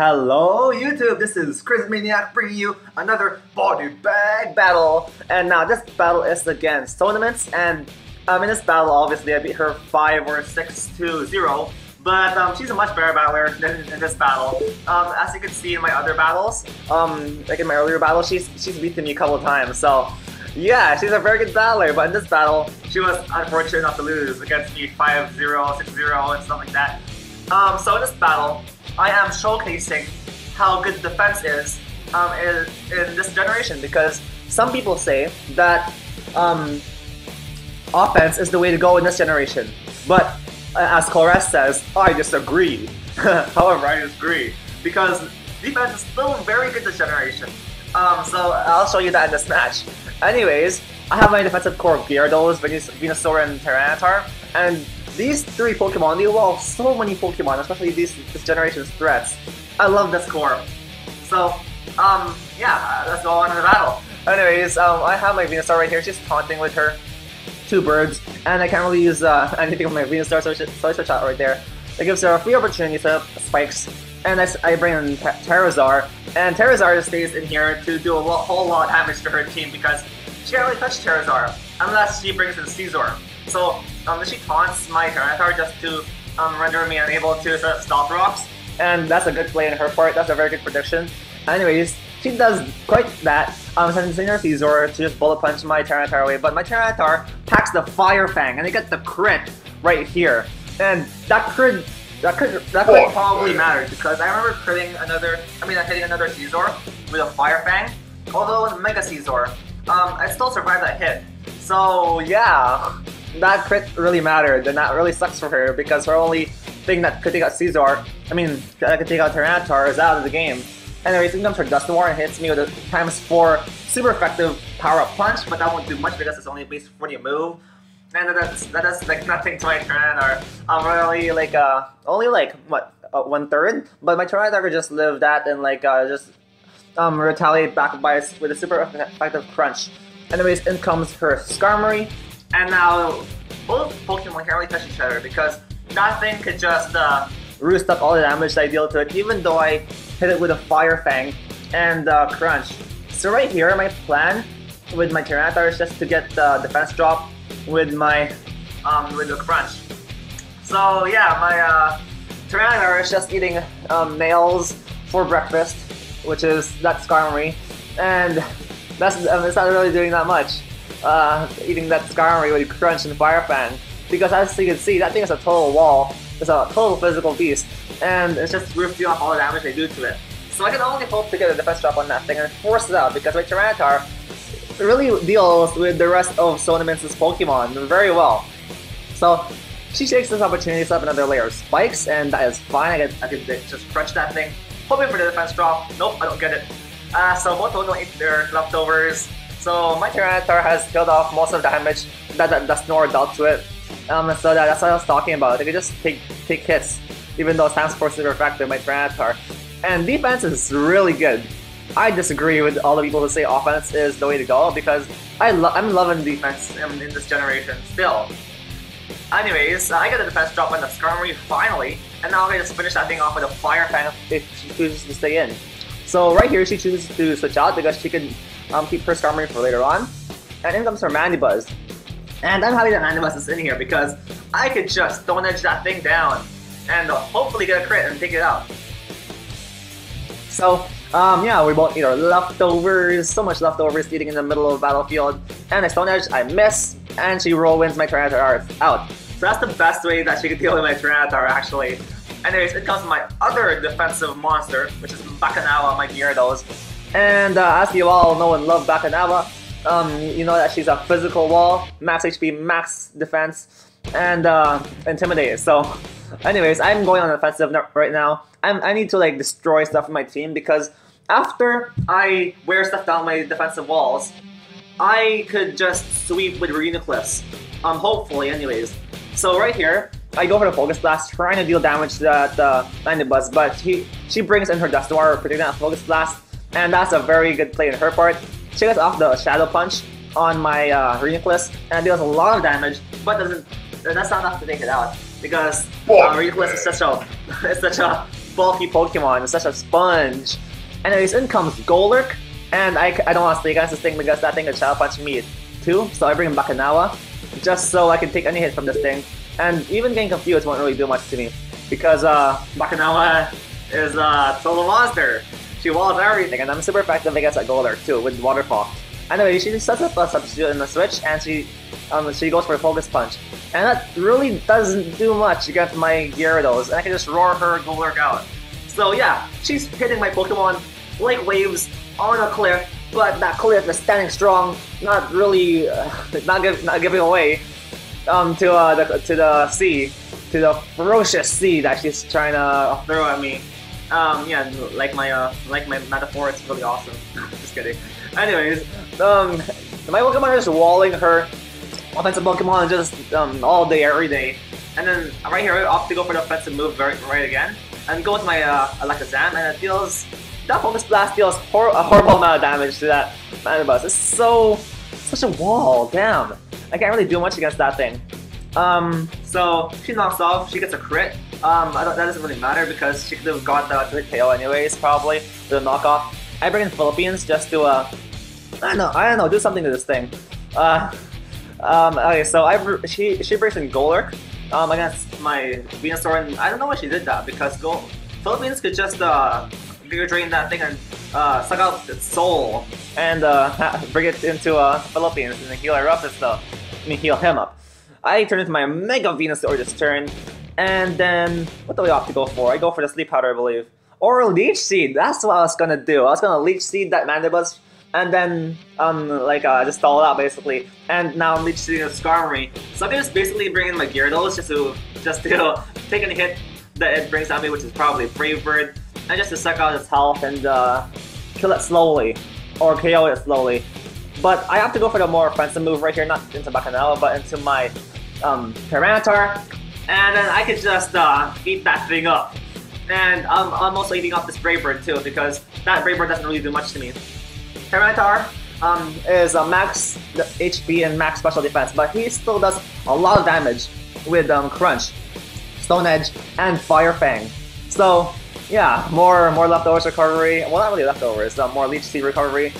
Hello YouTube, this is Chrizmaniac bringing you another body bag battle. And now this battle is against Tournaments and um, in this battle obviously I beat her 5 or 6 to 0. But um, she's a much better battler than in this battle. Um, as you can see in my other battles, um, like in my earlier battle, she's she's beaten me a couple of times. So yeah, she's a very good battler. But in this battle, she was unfortunate enough to lose against me 5-0, 6-0, and stuff like that. Um, so in this battle, I am showcasing how good defense is um, in, in this generation because some people say that um, offense is the way to go in this generation. But uh, as Kores says, I disagree. However, I disagree because defense is still very good this generation. Um, so I'll show you that in this match. Anyways, I have my defensive core of Gyarados, Venus Venusaur, and Tyranitar, and these three Pokemon, they evolve so many Pokemon, especially these this generation's threats. I love this core. So, um, yeah, let's go on to the battle. Anyways, um, I have my Venusaur right here. She's taunting with her two birds, and I can't really use uh, anything with my Venusaur, so, I switch out right there. It gives her a free opportunity to spikes, and I, I bring in Terrazar, and Terrazar stays in here to do a whole lot of damage to her team because she can't really touch Terrazar unless she brings in Scizor. So um, she taunts my Tyranitar just to um, render me unable to set Stealth Rocks, and that's a good play on her part. That's a very good prediction. Anyways, she does quite that, um, sending her Scizor to just bullet punch my Tyranitar away, but my Tyranitar packs the Fire Fang, and they get the crit right here. And that crit, that could that could probably matter because I remember critting another, I mean, hitting another Scizor with a Fire Fang, although it was Mega Scizor. Um, I still survived that hit. So yeah, that crit really mattered, and that really sucks for her because her only thing that could take out Scizor, I mean, that could take out Tyranitar is out of the game. Anyways, in comes her Dusknoir and hits me with a times 4 super effective power-up punch, but that won't do much because it's only base 40 move. And that's, that does like nothing to my Tyranitar. I'm really like, uh, only like, what, uh, one third? But my Tyranitar could just live that and like, uh, just um, retaliate back by with a super effective crunch. Anyways, in comes her Skarmory, and now both Pokemon really touch each other because nothing could just uh, roost up all the damage that I deal to it, even though I hit it with a Fire Fang and uh, Crunch. So right here, my plan with my Tyranitar is just to get the defense drop with my um, with the Crunch. So yeah, my uh, Tyranitar is just eating um, nails for breakfast, which is that Skarmory, and that's um, it's not really doing that much uh, eating that Skarmory with Crunch and Fire Fang. Because as you can see, that thing is a total wall. It's a total physical beast. And it's just ripping off all the damage they do to it. So I can only hope to get a defense drop on that thing and force it out because my Tyranitar really deals with the rest of SoneMence's Pokemon very well. So she takes this opportunity to set up another layer of spikes, and that is fine. I can, I can just crunch that thing. Hoping for the defense drop. Nope, I don't get it. Uh, so both don't eat their leftovers. So my Tyranitar has killed off most of the damage that, that Dusknoir dealt to it. Um, so that, that's what I was talking about. They can just take take hits, even though times four super effective, my Tyranitar. And defense is really good. I disagree with all the people who say offense is the way to go because I lo I'm loving defense in, in, this generation still. Anyways, I get the defense drop on the Skarmory finally, and now I just finish that thing off with a Fire Fang if she chooses to stay in. So right here, she chooses to switch out because she can um, keep her Skarmory for later on. And in comes her Mandibuzz. And I'm happy that Mandibuzz is in here because I could just Stone Edge that thing down and hopefully get a crit and take it out. So, um, yeah, we both eat our leftovers, so much leftovers eating in the middle of the battlefield. And I Stone Edge, I miss, and she Whirlwinds my Tyranitar out. So that's the best way that she could deal with my Tyranitar, actually. Anyways, it comes my other defensive monster, which is Bakanawa, my Gyarados. And uh, as you all know and love Bakanawa, um, you know that she's a physical wall, max HP, max defense, and uh, intimidated. So, anyways, I'm going on offensive right now. I'm, I need to like destroy stuff in my team because after I wear stuff down my defensive walls, I could just sweep with Reuniclus. Um, hopefully, anyways. So right here, I go for the Focus Blast, trying to deal damage to that uh, Mandibuzz, but he, she brings in her Dusknoir, predicting that Focus Blast, and that's a very good play on her part. She gets off the Shadow Punch on my uh, Reuniclus, and deals a lot of damage, but doesn't. That's not enough to take it out because uh, is such a it's such a bulky Pokemon, it's such a sponge. Anyways, in comes Golurk, and I, I don't want to stay against this thing because that thing can Shadow Punch me too, so I bring in Bakanawa, just so I can take any hit from this thing. And even getting confused won't really do much to me, because uh, Bakanawa is a total monster. She walls everything, and I'm super effective against a Golurk too, with Waterfall. Anyway, she sets up a substitute in the switch, and she um, she goes for a Focus Punch. And that really doesn't do much against my Gyarados, and I can just roar her Golurk out. So yeah, she's hitting my Pokemon like waves on a cliff, but that cliff is standing strong, not really, uh, not, give, not giving away um, to uh, the to the sea, to the ferocious sea that she's trying to throw at me. Um, yeah, like my uh, like my metaphor, it's really awesome. just kidding. Anyways, um, my Pokemon is walling her offensive Pokemon just um, all day, every day. And then right here, I opt to go for the offensive move right, right again, and go with my uh, Alakazam, and it deals that Focus Blast deals hor a horrible amount of damage to that Mandibuzz. It's so such a wall. Damn, I can't really do much against that thing. Um, so she knocks off. She gets a crit. Um, that doesn't really matter because she could have got the crit KO anyways, probably the knockoff. I bring in Philippines just to uh, I don't know, I don't know, do something to this thing. Uh, um, okay, so I she she brings in Golurk um, against my Venusaur, and I don't know why she did that because Go Philippines could just uh, Giga Drain that thing and uh, suck out its soul and uh, bring it into uh, Philippines and heal her up and stuff. I mean, heal him up. I turn into my Mega Venusaur this turn, and then what do we opt to go for? I go for the Sleep Powder, I believe. Or Leech Seed, that's what I was gonna do. I was gonna Leech Seed that Mandibuzz and then um like uh, just stall it out basically. And now I'm Leech Seeding a Skarmory. So I can just basically bring in my Gyarados just to just to take any hit that it brings at me, which is probably Brave Bird, and just to suck out its health and uh, kill it slowly or KO it slowly. But I have to go for the more offensive move right here, not into Bakanawa, but into my um, Tyranitar, and then I could just uh, eat that thing up. And um, I'm also eating up this Brave Bird too, because that Brave Bird doesn't really do much to me. Tyranitar um, is a max HP and max special defense, but he still does a lot of damage with um, Crunch, Stone Edge, and Fire Fang. So yeah, more more leftovers recovery. Well, not really leftovers, uh, more Leech Seed recovery.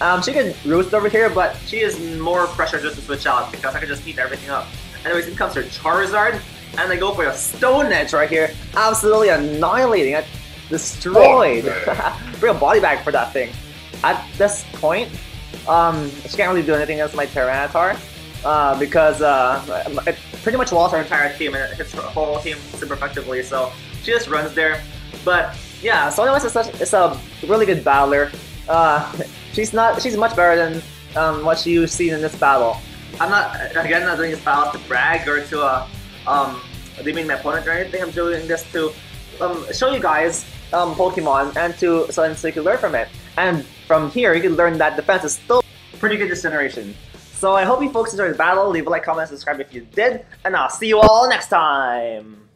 Um, she can roost over here, but she is more pressure just to switch out because I can just eat everything up. Anyways, in comes her Charizard, and they go for a Stone Edge right here, absolutely annihilating it, destroyed. Bring a body bag for that thing. At this point, um, she can't really do anything against my Tyranitar, uh, because uh, it pretty much lost her entire team and it hits her whole team super effectively, so she just runs there. But yeah, Sonya West is, such, is a really good battler. Uh, she's not. She's much better than um, what you've seen in this battle. I'm not again not doing this battle to brag or to uh, um, demean my opponent or anything. I'm doing this to um, show you guys um, Pokemon and to so, and so you can learn from it. And from here, you can learn that defense is still pretty good this generation. So I hope you folks enjoyed the battle. Leave a like, comment, subscribe if you did, and I'll see you all next time.